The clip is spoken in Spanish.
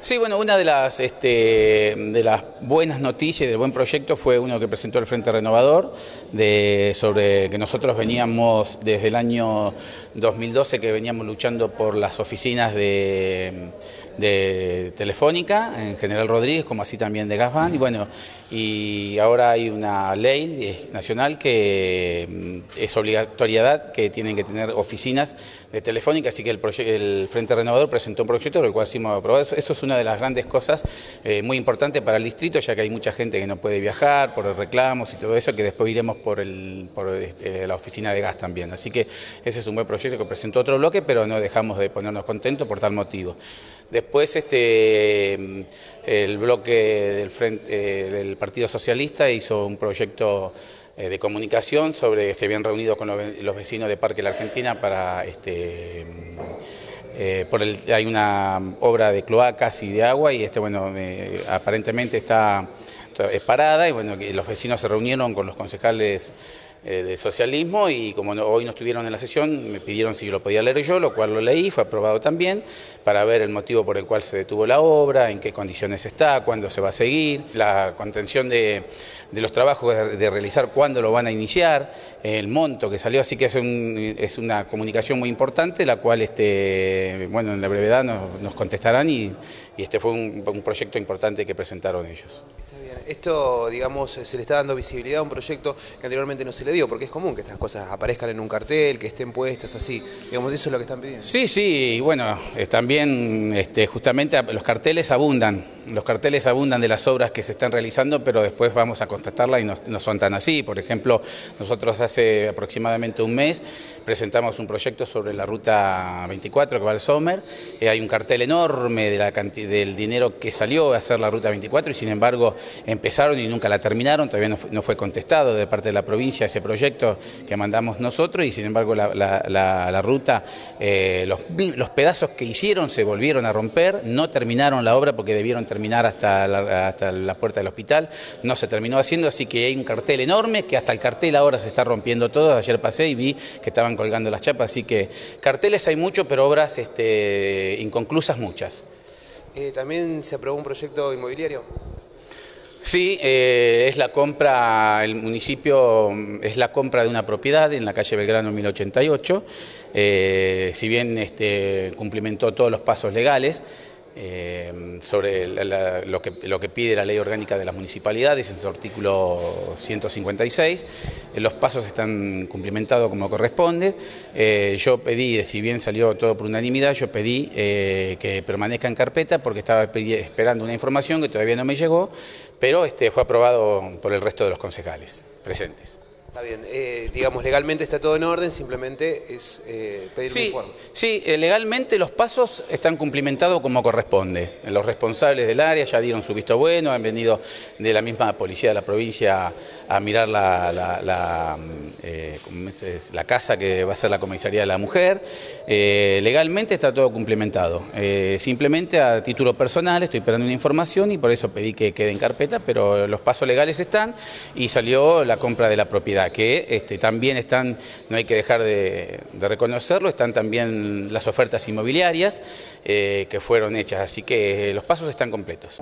Sí, bueno, una de las, este, de las buenas noticias del buen proyecto fue uno que presentó el Frente Renovador, de, sobre que nosotros veníamos desde el año 2012 que veníamos luchando por las oficinas de, de Telefónica, en General Rodríguez, como así también de Gasban, y bueno, y ahora hay una ley nacional que mm, es obligatoriedad que tienen que tener oficinas de Telefónica, así que el, Frente Renovador presentó un proyecto, el cual sí hemos aprobado. Eso es una de las grandes cosas eh, muy importantes para el distrito, ya que hay mucha gente que no puede viajar por reclamos y todo eso, que después iremos por, el, por este, la oficina de gas también. Así que ese es un buen proyecto que presentó otro bloque, pero no dejamos de ponernos contentos por tal motivo. Después este, el bloque del, frente, eh, del Partido Socialista hizo un proyecto eh, de comunicación sobre, se habían reunido con los vecinos de Parque La Argentina para este, eh, por el, hay una obra de cloacas y de agua y este bueno eh, aparentemente está es parada y bueno los vecinos se reunieron con los concejales eh, de socialismo y como hoy no estuvieron en la sesión me pidieron si lo podía leer yo, lo cual lo leí, fue aprobado también para ver el motivo por el cual se detuvo la obra, en qué condiciones está, cuándo se va a seguir, la contención de, los trabajos de, realizar, cuándo lo van a iniciar, el monto que salió, así que es, es una comunicación muy importante, la cual este, bueno, en la brevedad nos, contestarán y, este fue un, un proyecto importante que presentaron ellos. Esto, digamos, se le está dando visibilidad a un proyecto que anteriormente no se le dio, porque es común que estas cosas aparezcan en un cartel, que estén puestas así. Digamos, eso es lo que están pidiendo. Sí, sí, y bueno, también este, justamente los carteles abundan, los carteles abundan de las obras que se están realizando, pero después vamos a constatarla y no, son tan así. Por ejemplo, nosotros hace aproximadamente un mes presentamos un proyecto sobre la ruta 24 que va al Sommer. Eh, hay un cartel enorme de la del dinero que salió a hacer la ruta 24 y sin embargo empezaron y nunca la terminaron, todavía no fue, contestado de parte de la provincia proyecto que mandamos nosotros y sin embargo la, ruta, eh, los, los, pedazos que hicieron se volvieron a romper, no terminaron la obra porque debieron terminar hasta la, hasta la puerta del hospital, no se terminó haciendo, así que hay un cartel enorme que hasta el cartel ahora se está rompiendo todo, ayer pasé y vi que estaban colgando las chapas, así que carteles hay mucho, pero obras este, inconclusas muchas. Eh, ¿También se aprobó un proyecto inmobiliario? Sí, eh, es la compra, el municipio es la compra de una propiedad en la calle Belgrano 1088, eh, si bien este, cumplimentó todos los pasos legales, eh, sobre lo, que, lo que pide la ley orgánica de las municipalidades en su artículo 156. Eh, los pasos están cumplimentados como corresponde. Eh, yo pedí, si bien salió todo por unanimidad, yo pedí que permanezca en carpeta porque estaba esperando una información que todavía no me llegó, pero este, fue aprobado por el resto de los concejales presentes. Está bien, eh, digamos, legalmente está todo en orden, simplemente es eh, pedir un informe. Sí, eh, legalmente los pasos están cumplimentados como corresponde. Los responsables del área ya dieron su visto bueno, han venido de la misma policía de la provincia a mirar la, la, la, la casa que va a ser la comisaría de la mujer. legalmente está todo cumplimentado. simplemente a título personal estoy esperando una información y por eso pedí que quede en carpeta, pero los pasos legales están y salió la compra de la propiedad que este, también están, no hay que dejar de, reconocerlo, están también las ofertas inmobiliarias eh, que fueron hechas, así que los pasos están completos.